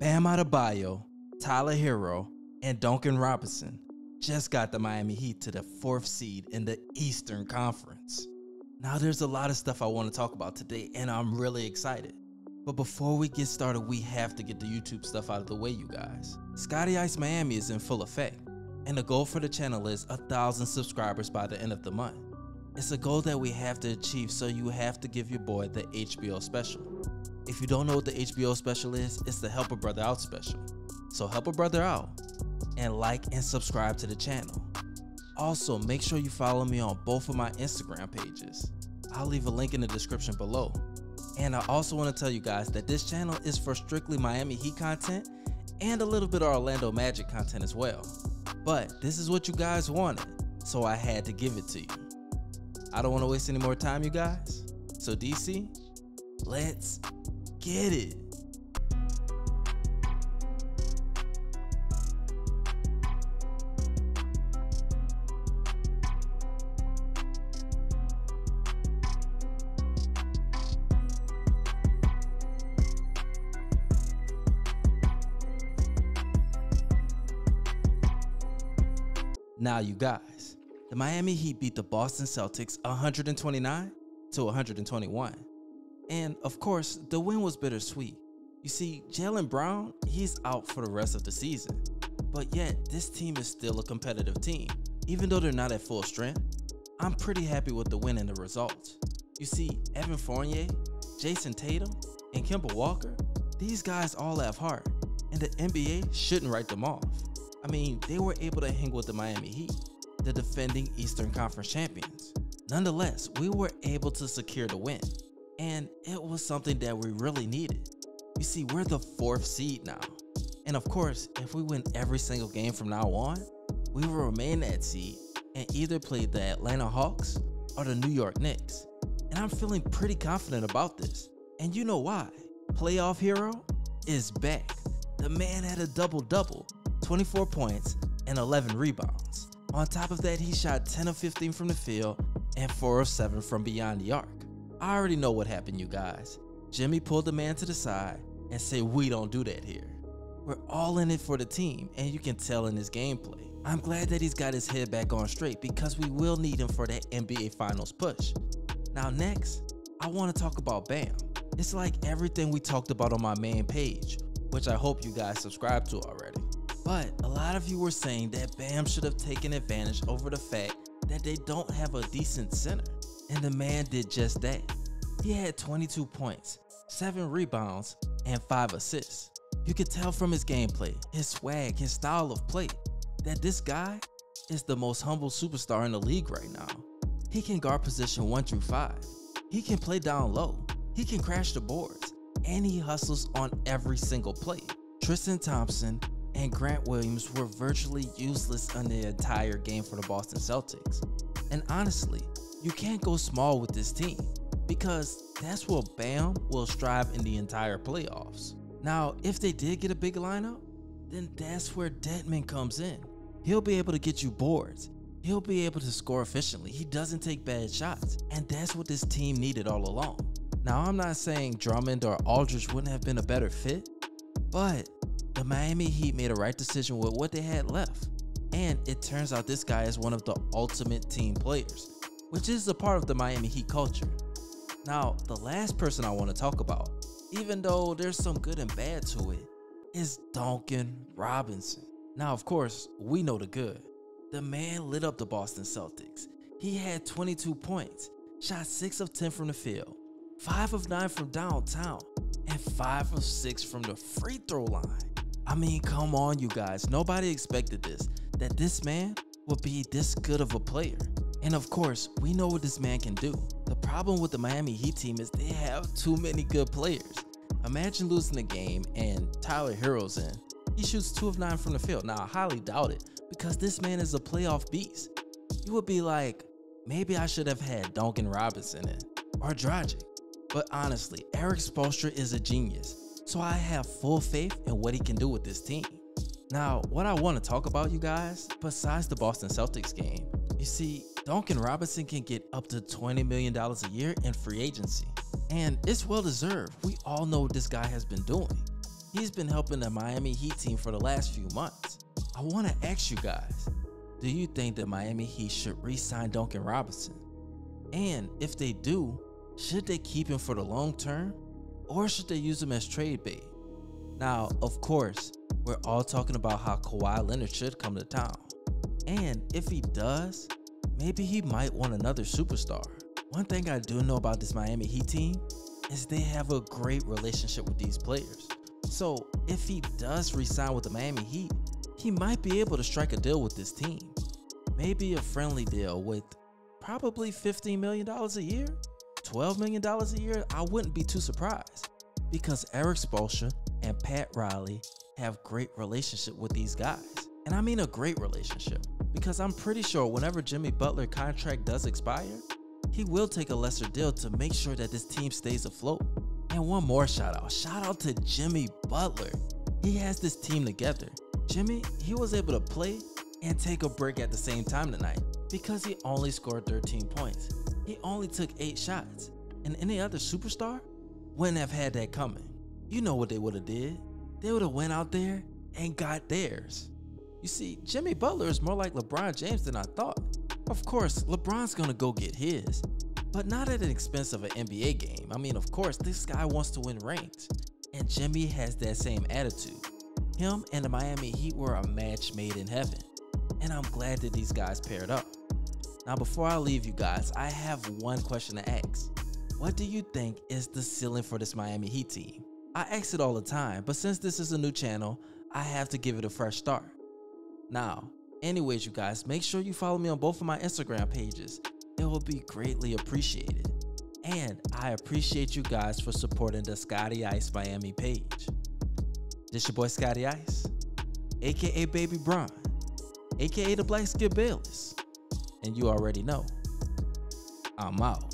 Bam Adebayo, Tyler Herro, and Duncan Robinson just got the Miami Heat to the fourth seed in the Eastern Conference. Now, there's a lot of stuff I want to talk about today, and I'm really excited. But before we get started, we have to get the YouTube stuff out of the way, you guys. Scotty Ice Miami is in full effect, and the goal for the channel is a thousand subscribers by the end of the month. It's a goal that we have to achieve, so you have to give your boy the HBO special. If you don't know what the HBO special is, it's the Help a Brother Out special. So help a brother out and like and subscribe to the channel. Also, make sure you follow me on both of my Instagram pages. I'll leave a link in the description below. And I also want to tell you guys that this channel is for strictly Miami Heat content and a little bit of Orlando Magic content as well. But this is what you guys wanted, so I had to give it to you. I don't want to waste any more time, you guys. So DC, let's get it. Now, you guys, the Miami Heat beat the Boston Celtics 129 to 121. And of course, the win was bittersweet. You see, Jaylen Brown, he's out for the rest of the season. But yet, this team is still a competitive team. Even though they're not at full strength, I'm pretty happy with the win and the results. You see, Evan Fournier, Jayson Tatum, and Kemba Walker, these guys all have heart, and the NBA shouldn't write them off. I mean, they were able to hang with the Miami Heat, the defending Eastern Conference champions. Nonetheless, we were able to secure the win, and it was something that we really needed. You see, we're the fourth seed now. And of course, if we win every single game from now on, we will remain that seed and either play the Atlanta Hawks or the New York Knicks. And I'm feeling pretty confident about this. And you know why? Playoff Herro is back. The man had a double double 24 points, and 11 rebounds. On top of that, he shot 10 of 15 from the field and 4 of 7 from beyond the arc. I already know what happened, you guys. Jimmy pulled the man to the side and said, We don't do that here. We're all in it for the team, and you can tell in his gameplay. I'm glad that he's got his head back on straight because we will need him for that NBA Finals push. Now, next, I want to talk about Bam. It's like everything we talked about on my main page, which I hope you guys subscribe to already. But a lot of you were saying that Bam should have taken advantage over the fact that they don't have a decent center. And the man did just that. He had 22 points, 7 rebounds, and 5 assists. You could tell from his gameplay, his swag, his style of play, that this guy is the most humble superstar in the league right now. He can guard position 1 through 5. He can play down low. He can crash the boards. And he hustles on every single play. Tristan Thompson and Grant Williams were virtually useless in the entire game for the Boston Celtics. And honestly, you can't go small with this team because that's where Bam will strive in the entire playoffs. Now, if they did get a big lineup, then that's where Dedmon comes in. He'll be able to get you boards. He'll be able to score efficiently. He doesn't take bad shots. And that's what this team needed all along. Now, I'm not saying Drummond or Aldridge wouldn't have been a better fit, but the Miami Heat made a right decision with what they had left. And it turns out this guy is one of the ultimate team players, which is a part of the Miami Heat culture. Now, the last person I want to talk about, even though there's some good and bad to it, is Duncan Robinson. Now, of course, we know the good. The man lit up the Boston Celtics. He had 22 points, shot 6 of 10 from the field, 5 of 9 from downtown, and 5 of 6 from the free throw line. I mean, come on, you guys. Nobody expected this, that this man would be this good of a player. And of course, we know what this man can do. The problem with the Miami Heat team is they have too many good players. Imagine losing the game and Tyler Herro's in. He shoots 2 of 9 from the field. Now, I highly doubt it because this man is a playoff beast. You would be like, maybe I should have had Duncan Robinson in or Dragic. But honestly, Erik Spoelstra is a genius. So I have full faith in what he can do with this team. Now, what I want to talk about, you guys, besides the Boston Celtics game, you see, Duncan Robinson can get up to $20 million a year in free agency. And it's well deserved. We all know what this guy has been doing. He He's been helping the Miami Heat team for the last few months. I want to ask you guys do you think that Miami Heat should re sign Duncan Robinson? And if they do, should they keep him for the long term or should they use him as trade bait? Now, of course, we're all talking about how Kawhi Leonard should come to town. And if he does, maybe he might want another superstar. One thing I do know about this Miami Heat team is they have a great relationship with these players. So if he does resign with the Miami Heat, he might be able to strike a deal with this team. Maybe a friendly deal with probably $15 million a year, $12 million a year. I wouldn't be too surprised because Erik Spoelstra and Pat Riley have great relationship with these guys. And I mean a great relationship because I'm pretty sure whenever Jimmy Butler contract does expire, he will take a lesser deal to make sure that this team stays afloat. And one more shout out. Shout out to Jimmy Butler. He has this team together. Jimmy, he was able to play and take a break at the same time tonight because he only scored 13 points. He only took 8 shots. And any other superstar wouldn't have had that coming. You know what they would have did? They would have went out there and got theirs. You see, Jimmy Butler is more like LeBron James than I thought. Of course, LeBron's gonna go get his, but not at the expense of an NBA game. I mean, of course, this guy wants to win rings, and Jimmy has that same attitude. Him and the Miami Heat were a match made in heaven, and I'm glad that these guys paired up. Now, before I leave you guys, I have one question to ask. What do you think is the ceiling for this Miami Heat team? I ask it all the time, but since this is a new channel, I have to give it a fresh start. Now, Anyways, you guys, make sure you follow me on both of my Instagram pages. It will be greatly appreciated. And I appreciate you guys for supporting the Scotty Ice Miami page. This your boy Scotty Ice, aka Baby Bron, aka the Black Skip Bayless. And you already know, I'm out.